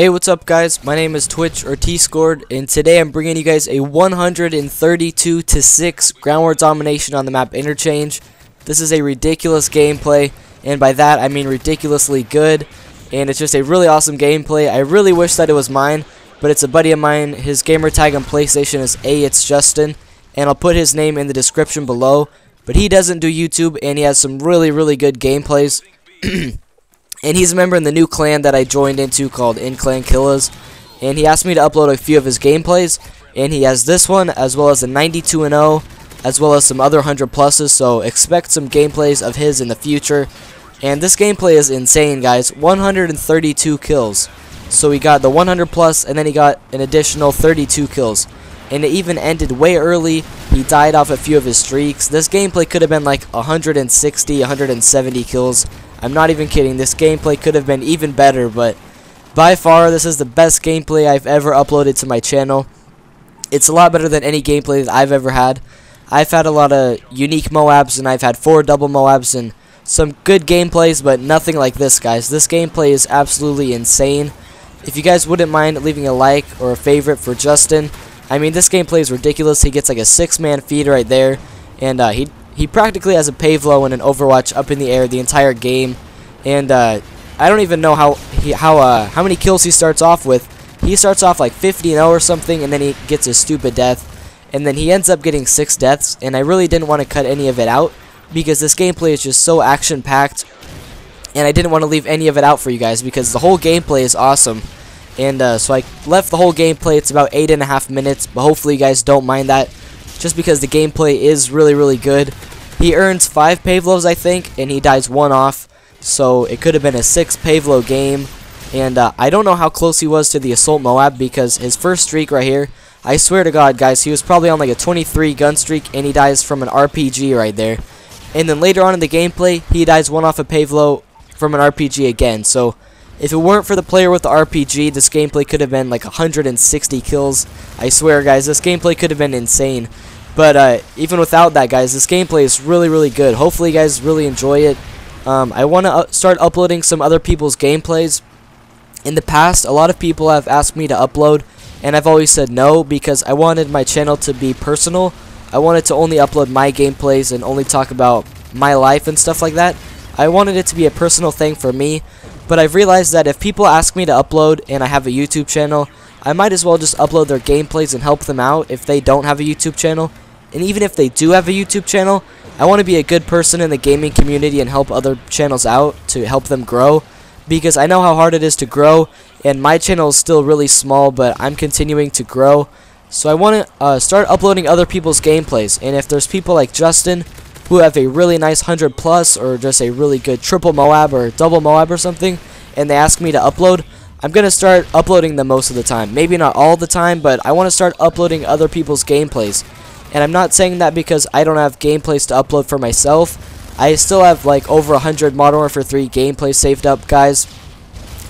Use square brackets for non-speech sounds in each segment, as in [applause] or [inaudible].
Hey, what's up, guys? My name is Twitch or TSkord, and today I'm bringing you guys a 132 to 6 ground war domination on the map Interchange. This is a ridiculous gameplay, and by that I mean ridiculously good, and it's just a really awesome gameplay. I really wish that it was mine, but it's a buddy of mine. His gamer tag on PlayStation is AyeItsJustin, and I'll put his name in the description below. But he doesn't do YouTube, and he has some really, really good gameplays. [clears throat] And he's a member in the new clan that I joined into called In Clan Killers. And he asked me to upload a few of his gameplays. And he has this one, as well as a 92-0, as well as some other 100 pluses. So expect some gameplays of his in the future. And this gameplay is insane, guys. 132 kills. So he got the 100 plus, and then he got an additional 32 kills. And it even ended way early. He died off a few of his streaks. This gameplay could have been like 160, 170 kills. I'm not even kidding. This gameplay could have been even better, but by far, this is the best gameplay I've ever uploaded to my channel. It's a lot better than any gameplay that I've ever had. I've had a lot of unique Moabs, and I've had four double Moabs, and some good gameplays, but nothing like this, guys. This gameplay is absolutely insane. If you guys wouldn't mind leaving a like or a favorite for Justin, I mean, this gameplay is ridiculous. He gets like a six-man feed right there, and uh, he he practically has a Pave Low and an Overwatch up in the air the entire game, and uh, I don't even know how he, how uh, how many kills he starts off with. He starts off like 50 0 or something, and then he gets a stupid death, and then he ends up getting six deaths. And I really didn't want to cut any of it out because this gameplay is just so action packed, and I didn't want to leave any of it out for you guys because the whole gameplay is awesome. And uh, so I left the whole gameplay. It's about eight and a half minutes, but hopefully you guys don't mind that just because the gameplay is really, really good. He earns 5 Pave Lows, I think, and he dies 1 off. So it could have been a 6 Pave Low game. And uh, I don't know how close he was to the Assault Moab because his first streak right here, I swear to God, guys, he was probably on like a 23 gun streak and he dies from an RPG right there. And then later on in the gameplay, he dies 1 off a Pave Low from an RPG again. So if it weren't for the player with the RPG, this gameplay could have been like 160 kills. I swear, guys, this gameplay could have been insane. But uh, even without that, guys, this gameplay is really, really good. Hopefully, you guys really enjoy it. Um, I want to start uploading some other people's gameplays. In the past, a lot of people have asked me to upload, and I've always said no because I wanted my channel to be personal. I wanted to only upload my gameplays and only talk about my life and stuff like that. I wanted it to be a personal thing for me, but I've realized that if people ask me to upload and I have a YouTube channel, I might as well just upload their gameplays and help them out if they don't have a YouTube channel. And even if they do have a YouTube channel, I want to be a good person in the gaming community and help other channels out to help them grow. Because I know how hard it is to grow, and my channel is still really small, but I'm continuing to grow. So I want to uh, start uploading other people's gameplays. And if there's people like Justin, who have a really nice 100 plus, or just a really good triple Moab or double Moab or something, and they ask me to upload, I'm going to start uploading them most of the time. Maybe not all the time, but I want to start uploading other people's gameplays. And I'm not saying that because I don't have gameplays to upload for myself. I still have like over 100 Modern Warfare 3 gameplays saved up, guys.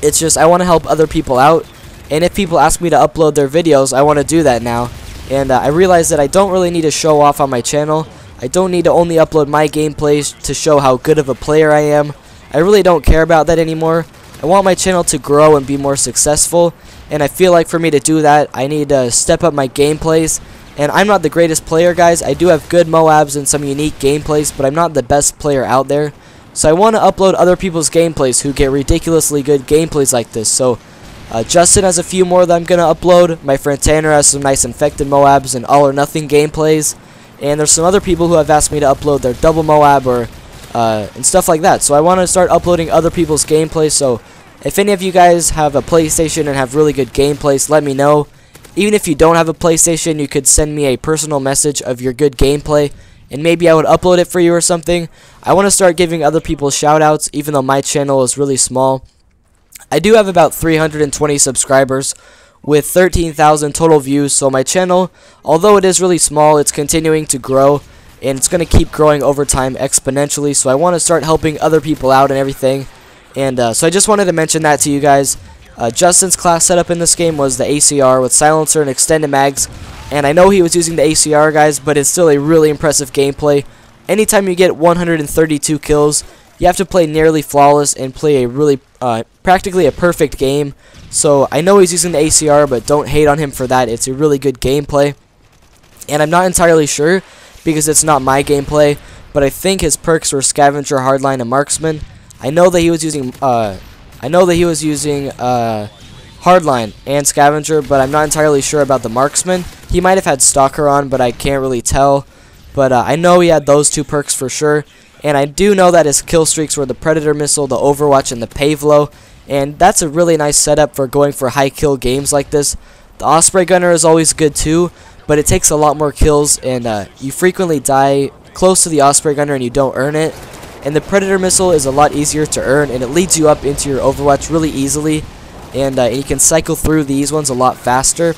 It's just I want to help other people out. And if people ask me to upload their videos, I want to do that now. And uh, I realize that I don't really need to show off on my channel. I don't need to only upload my gameplays to show how good of a player I am. I really don't care about that anymore. I want my channel to grow and be more successful, and I feel like for me to do that, I need to step up my gameplays. And I'm not the greatest player, guys. I do have good Moabs and some unique gameplays, but I'm not the best player out there. So I want to upload other people's gameplays who get ridiculously good gameplays like this. So uh, Justin has a few more that I'm going to upload. My friend Tanner has some nice infected Moabs and all or nothing gameplays. And there's some other people who have asked me to upload their double Moab or uh, and stuff like that. So I want to start uploading other people's gameplays. So if any of you guys have a PlayStation and have really good gameplays, let me know. Even if you don't have a PlayStation, you could send me a personal message of your good gameplay, and maybe I would upload it for you or something. I want to start giving other people shoutouts, even though my channel is really small. I do have about 320 subscribers with 13,000 total views, so my channel, although it is really small, it's continuing to grow and it's going to keep growing over time exponentially so I want to start helping other people out and everything and uh, so I just wanted to mention that to you guys uh, Justin's class setup in this game was the ACR with silencer and extended mags and I know he was using the ACR guys but it's still a really impressive gameplay anytime you get 132 kills you have to play nearly flawless and play a really uh, practically a perfect game So I know he's using the ACR, but don't hate on him for that. It's a really good gameplay. And I'm not entirely sure because it's not my gameplay, but I think his perks were Scavenger, Hardline, and Marksman. I know that he was using uh, I know that he was using uh, Hardline and Scavenger, but I'm not entirely sure about the Marksman. He might have had Stalker on, but I can't really tell. But uh, I know he had those two perks for sure. And I do know that his kill streaks were the Predator Missile, the Overwatch, and the Pave Low. And that's a really nice setup for going for high kill games like this. The Osprey Gunner is always good too, but it takes a lot more kills, and uh, you frequently die close to the Osprey Gunner and you don't earn it. And the Predator Missile is a lot easier to earn, and it leads you up into your Overwatch really easily. And, uh, and you can cycle through these ones a lot faster.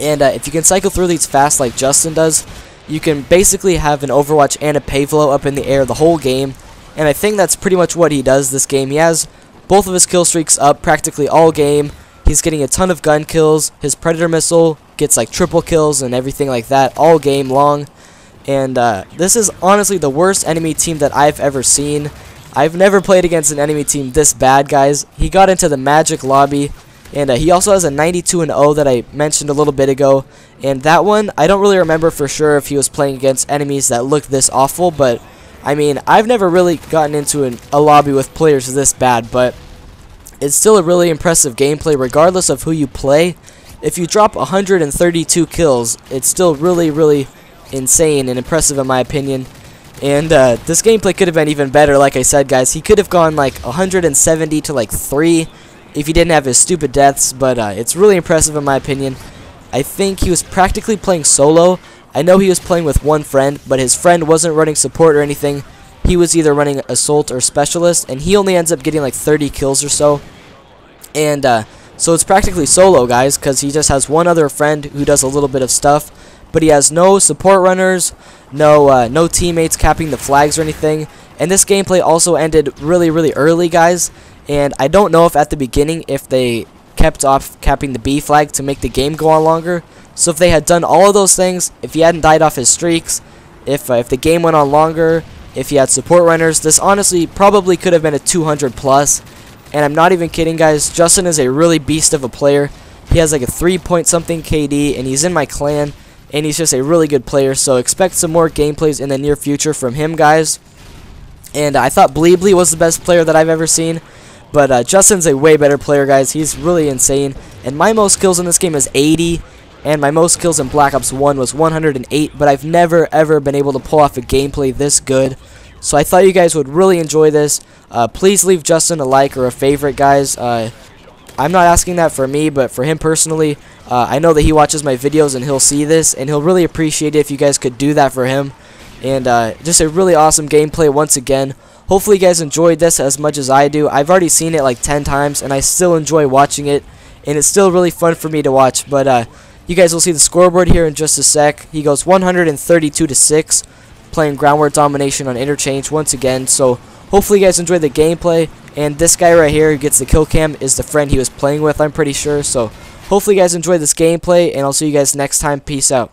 And uh, if you can cycle through these fast like Justin does, you can basically have an Overwatch and a Pave Low up in the air the whole game. And I think that's pretty much what he does this game. He has both of his kill streaks up practically all game. He's getting a ton of gun kills. His Predator Missile gets like triple kills and everything like that all game long. And uh, this is honestly the worst enemy team that I've ever seen. I've never played against an enemy team this bad, guys. He got into the Magic lobby and uh, he also has a 92 and 0 that I mentioned a little bit ago. And that one, I don't really remember for sure if he was playing against enemies that looked this awful. But, I mean, I've never really gotten into an, a lobby with players this bad. But it's still a really impressive gameplay regardless of who you play. If you drop 132 kills, it's still really, really insane and impressive in my opinion. And uh, this gameplay could have been even better, like I said, guys. He could have gone like 170 to like 3 if he didn't have his stupid deaths, but uh, it's really impressive in my opinion. I think he was practically playing solo. I know he was playing with one friend, but his friend wasn't running support or anything. He was either running assault or specialist, and he only ends up getting like 30 kills or so. And uh, so it's practically solo, guys, because he just has one other friend who does a little bit of stuff, but he has no support runners, no uh, no teammates capping the flags or anything. And this gameplay also ended really, really early, guys. And I don't know if at the beginning if they kept off capping the B flag to make the game go on longer. So if they had done all of those things, if he hadn't died off his streaks, if uh, if the game went on longer, if he had support runners, this honestly probably could have been a 200 plus. And I'm not even kidding, guys. Justin is a really beast of a player. He has like a 3 point something KD, and he's in my clan. And he's just a really good player. So expect some more gameplays in the near future from him, guys. And I thought Bleebly was the best player that I've ever seen. But uh, Justin's a way better player, guys. He's really insane. And my most kills in this game is 80. And my most kills in Black Ops 1 was 108. But I've never, ever been able to pull off a gameplay this good. So I thought you guys would really enjoy this. Uh, please leave Justin a like or a favorite, guys. Uh, I'm not asking that for me, but for him personally, uh, I know that he watches my videos and he'll see this, and he'll really appreciate it if you guys could do that for him. And uh, just a really awesome gameplay once again. Hopefully you guys enjoyed this as much as I do. I've already seen it like 10 times, and I still enjoy watching it. And it's still really fun for me to watch. But uh, you guys will see the scoreboard here in just a sec. He goes 132 to 6, playing ground war domination on interchange once again. So hopefully you guys enjoyed the gameplay. And this guy right here who gets the kill cam is the friend he was playing with, I'm pretty sure. So hopefully you guys enjoyed this gameplay, and I'll see you guys next time. Peace out.